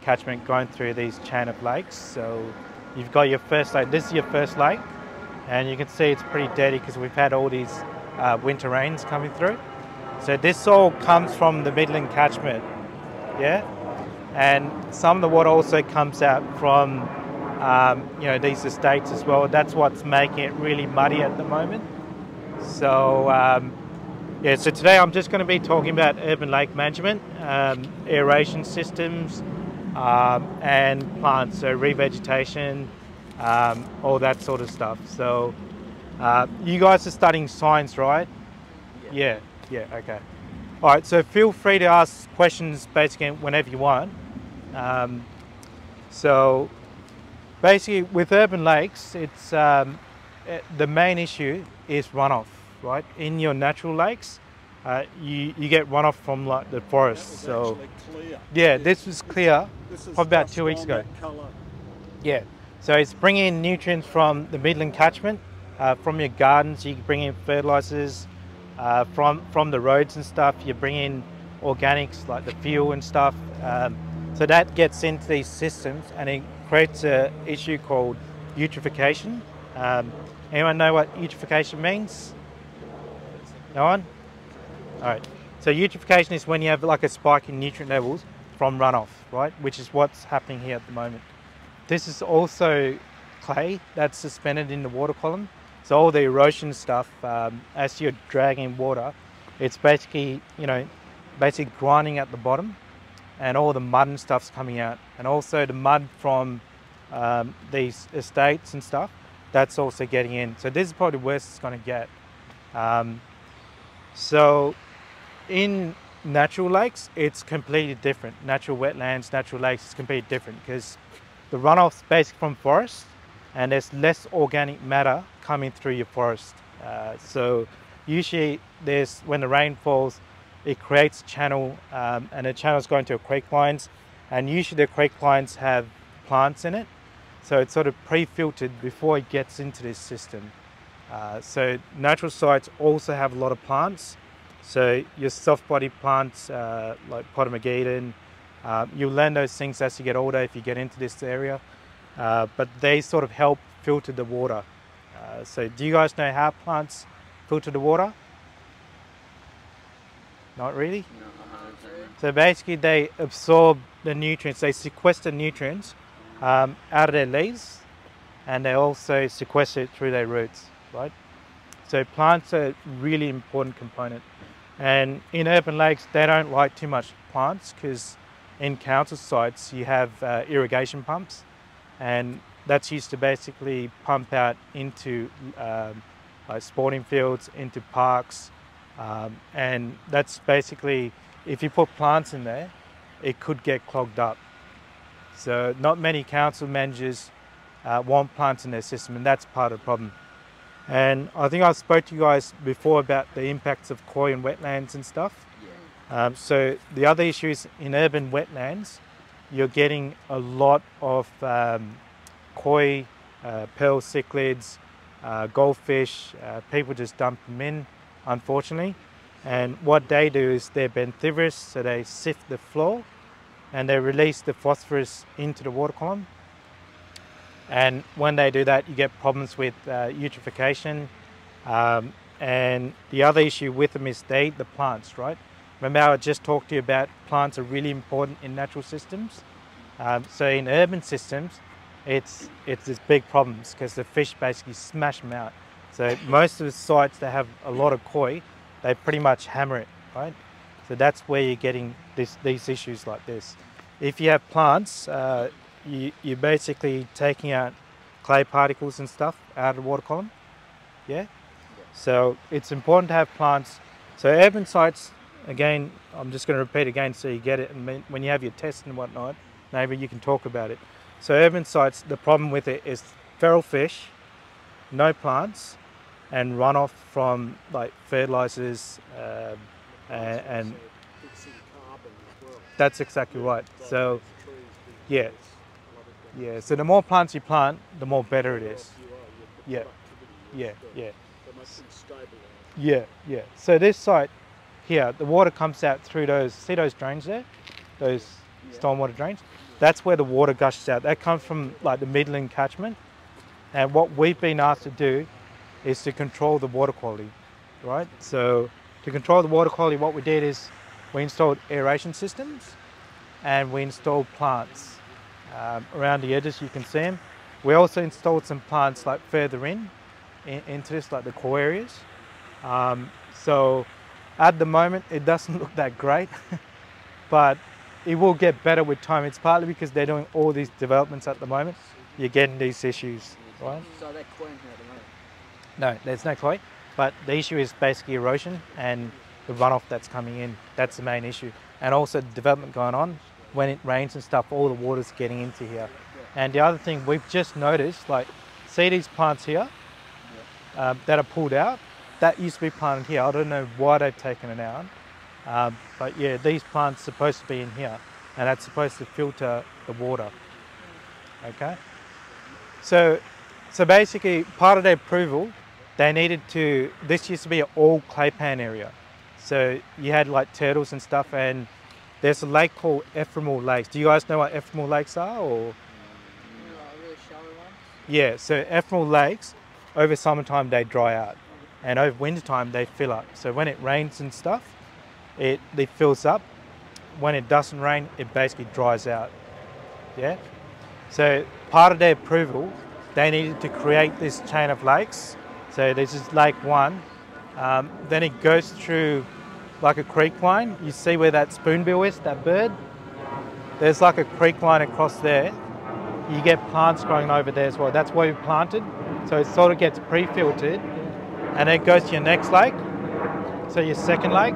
catchment going through these chain of lakes. So you've got your first lake. This is your first lake, and you can see it's pretty dirty because we've had all these uh, winter rains coming through. So this all comes from the Midland catchment, yeah, and some of the water also comes out from um, you know these estates as well. That's what's making it really muddy at the moment. So um, yeah, so today I'm just going to be talking about urban lake management, um, aeration systems, um, and plants, so revegetation, um, all that sort of stuff. So uh, you guys are studying science, right? Yeah. yeah, yeah, okay. All right, so feel free to ask questions basically whenever you want. Um, so basically with urban lakes, it's um, eh, the main issue is runoff, right? In your natural lakes, uh, you, you get runoff from like the forest. So yeah, this was clear this about two weeks ago. Yeah, so it's bringing nutrients from the Midland catchment, uh, from your gardens. You bring in fertilizers uh, from from the roads and stuff. You bring in organics like the fuel and stuff. Um, so that gets into these systems and it creates an issue called eutrophication. Um, anyone know what eutrophication means? No one? All right. So eutrophication is when you have like a spike in nutrient levels from runoff, right? Which is what's happening here at the moment. This is also clay that's suspended in the water column. So all the erosion stuff, um, as you're dragging water, it's basically, you know, basically grinding at the bottom and all the mud and stuff's coming out. And also the mud from um, these estates and stuff, that's also getting in. So this is probably the worst it's going to get. Um, so in natural lakes, it's completely different. Natural wetlands, natural lakes is completely different because the runoff's basically from forest and there's less organic matter coming through your forest. Uh, so usually there's, when the rain falls, it creates channel um, and the channel's going to a creek lines and usually the creek lines have plants in it. So it's sort of pre-filtered before it gets into this system. Uh, so natural sites also have a lot of plants so your soft body plants uh, like Potamogeton, uh, you'll learn those things as you get older if you get into this area. Uh, but they sort of help filter the water. Uh, so do you guys know how plants filter the water? Not really? No, so basically they absorb the nutrients, they sequester nutrients um, out of their leaves and they also sequester it through their roots, right? So plants are a really important component. And in urban lakes, they don't like too much plants because in council sites you have uh, irrigation pumps and that's used to basically pump out into um, like sporting fields, into parks, um, and that's basically, if you put plants in there, it could get clogged up. So not many council managers uh, want plants in their system and that's part of the problem. And I think I spoke to you guys before about the impacts of koi and wetlands and stuff. Yeah. Um, so the other issue is in urban wetlands, you're getting a lot of um, koi, uh, pearl cichlids, uh, goldfish. Uh, people just dump them in, unfortunately. And what they do is they're benthivorous, so they sift the floor and they release the phosphorus into the water column and when they do that, you get problems with uh, eutrophication. Um, and the other issue with them is they eat the plants, right? Remember I just talked to you about plants are really important in natural systems. Um, so in urban systems, it's, it's this big problems because the fish basically smash them out. So most of the sites that have a lot of koi, they pretty much hammer it, right? So that's where you're getting this, these issues like this. If you have plants, uh, you, you're basically taking out clay particles and stuff out of the water column. Yeah? yeah? So it's important to have plants. So urban sites, again, I'm just going to repeat again so you get it. And when you have your tests and whatnot, maybe you can talk about it. So urban sites, the problem with it is feral fish, no plants, and runoff from like fertilizers um, and, and that's exactly right. So yeah, yeah, so the more plants you plant, the more better it is. Yeah, yeah, yeah. Yeah, yeah. So this site here, the water comes out through those, see those drains there? Those stormwater drains? that's where the water gushes out. That comes from like the Midland catchment. And what we've been asked to do is to control the water quality, right? So to control the water quality, what we did is we installed aeration systems and we installed plants um, around the edges. You can see them. We also installed some plants like further in, in into this, like the core areas. Um, so at the moment, it doesn't look that great, but it will get better with time. It's partly because they're doing all these developments at the moment. You're getting these issues, right? So they're here at the moment. No, there's no koi, but the issue is basically erosion and the runoff that's coming in. That's the main issue. And also the development going on. When it rains and stuff, all the water's getting into here. And the other thing we've just noticed, like, see these plants here um, that are pulled out? That used to be planted here. I don't know why they've taken it out. Um, but yeah, these plants are supposed to be in here and that's supposed to filter the water. Okay? So, so basically, part of the approval, they needed to, this used to be an all clay pan area. So you had like turtles and stuff and there's a lake called Ephemeral Lakes. Do you guys know what ephemeral lakes are or? You know, like really shallow ones. Yeah, so ephemeral lakes, over summertime they dry out, and over wintertime they fill up. So when it rains and stuff, it, it fills up. When it doesn't rain, it basically dries out. Yeah. So part of their approval, they needed to create this chain of lakes. So this is lake one. Um, then it goes through like a creek line. You see where that spoonbill is, that bird? There's like a creek line across there you get plants growing over there as well. That's where we planted. So it sort of gets pre-filtered and then it goes to your next lake, so your second lake,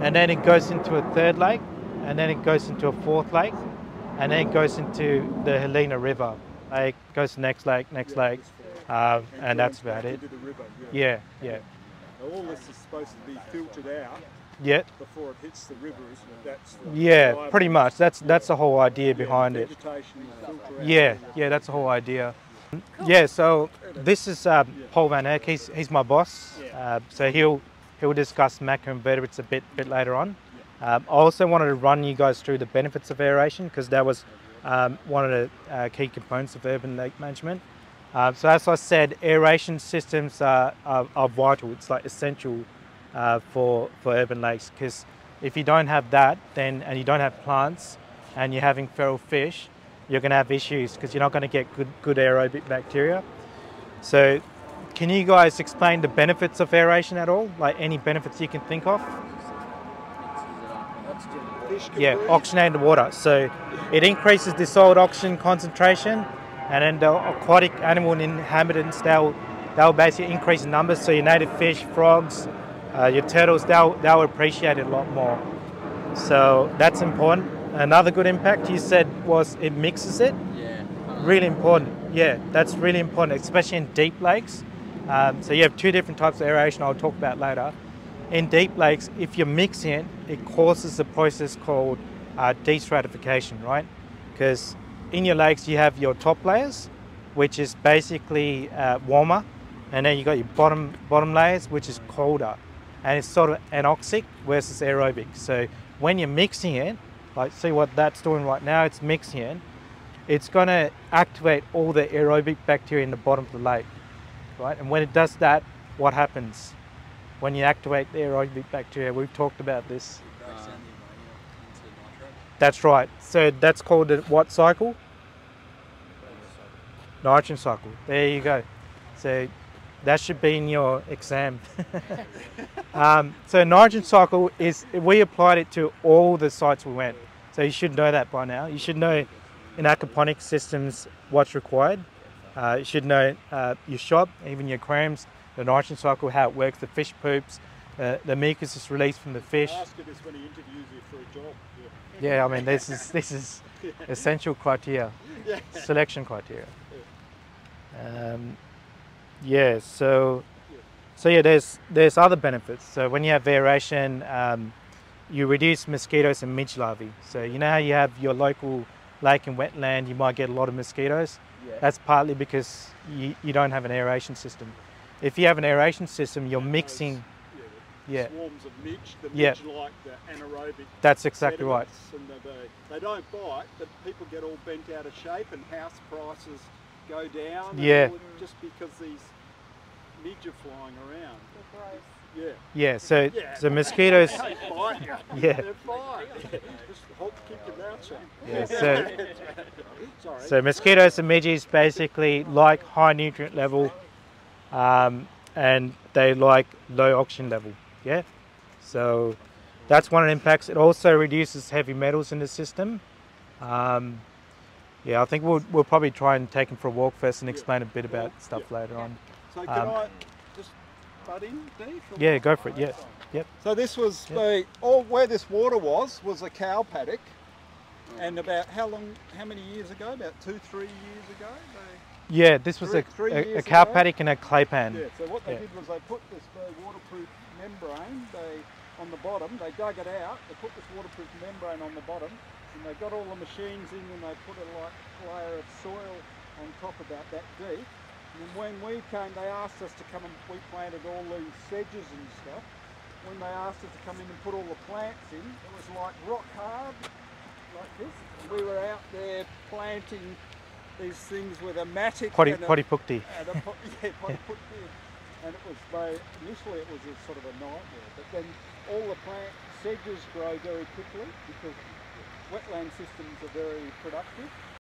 and then it goes into a third lake, and then it goes into a fourth lake, and then it goes into the Helena River. It goes to next lake, next lake, uh, and that's about it. Yeah, yeah, Now, all this is supposed to be filtered out yeah, before it hits the river, isn't it? That's the yeah. driver. Pretty much. That's that's the whole idea Yeah, behind it. Vegetation will out. Yeah, yeah, that's the whole idea. Yeah, so this is um, Paul Van Eyck. He's, he's my boss. Uh, so he'll he'll discuss macroinvertebrates a bit bit later on. Um, I also wanted to run you guys through the benefits of aeration because that was um, one of the uh, key components of urban lake management. Uh, so as I said, aeration systems are, are, are vital. It's like essential uh, for for urban lakes because if you don't have that, then and you don't have plants, and you're having feral fish, you're going to have issues because you're not going to get good good aerobic bacteria. So, can you guys explain the benefits of aeration at all? Like any benefits you can think of? Oxygen. Fish can Yeah, oxygenated water. So it increases the dissolved oxygen concentration, and then the aquatic animal inhabitants they'll they'll basically increase in numbers. So your native fish, frogs, uh, your turtles they'll they'll appreciate it a lot more. So that's important. Another good impact you said was it mixes it. Yeah. Really important. Yeah, that's really important, especially in deep lakes. Um, so you have two different types of aeration I'll talk about later. In deep lakes, if you're mixing it, it causes a process called uh, destratification, right? Because in your lakes you have your top layers, which is basically uh, warmer, and then you got your bottom bottom layers, which is colder, and it's sort of anoxic versus aerobic. So when you're mixing it, like see what that's doing right now, it's mixing it it's going to activate all the aerobic bacteria in the bottom of the lake, right? And when it does that, what happens? When you activate the aerobic bacteria, we've talked about this. That's right. So that's called the what cycle? Nitrogen cycle. There you go. So that should be in your exam. um, so nitrogen cycle is we applied it to all the sites we went. So you should know that by now. You should know in aquaponics systems what's required. Uh, you should know uh, your shop, even your aquariums, the nitrogen cycle, how it works, the fish poops, uh, the mucus is released from the fish. Ask her this when he interviews you for a job. Yeah, I mean this is this is essential criteria, Yeah. selection criteria. Um, yeah, so so yeah, there's there's other benefits. So when you have aeration, um, you reduce mosquitoes and midge larvae. So you know how you have your local lake and wetland, you might get a lot of mosquitoes. Yeah. That's partly because you, you don't have an aeration system. If you have an aeration system, you're Yeah, mixing. Those- Yeah, Yeah. Swarms of midge. The Yeah. midge like the anaerobic. That's exactly right. And the they, they don't bite, but people get all bent out of shape and house prices go down. Yeah. all- Just because these midge are flying around. Yeah. Yeah, so Yeah. so mosquitoes. They don't bite you. Yeah. They're fine. Just hold, keep your mouth shut. Yeah, so so mosquitoes and midges basically like high nutrient level, um, and they like low oxygen level. Yeah, so that's one of the impacts. It also reduces heavy metals in the system. Um, yeah, I think we'll we'll probably try and take them for a walk first and explain a bit about stuff later on. So can Um, I just butt in, Dave? Yeah, go for it. Yeah, yep. So this was Yep. the all where this water was was a cow paddock, and about how long? How many years ago? About two, three years ago. Yeah, this was Three- a, three a, a cow ago? paddock and a clay pan. yeah. So what they yeah. did was they put this uh, waterproof membrane. They on the bottom. They dug it out. They put this waterproof membrane on the bottom, and they got all the machines in, and they put a like layer of soil on top about that deep. And when we came, they asked us to come and we planted all these sedges and stuff. When they asked us to come in and put all the plants in, it was like rock hard, like this. And we were out there planting these things with a mattock Potty, and a, pottiputki. and a yeah, in. And it was very, initially it was a sort of a nightmare, but then all the plant sedges grow very quickly because wetland systems are very productive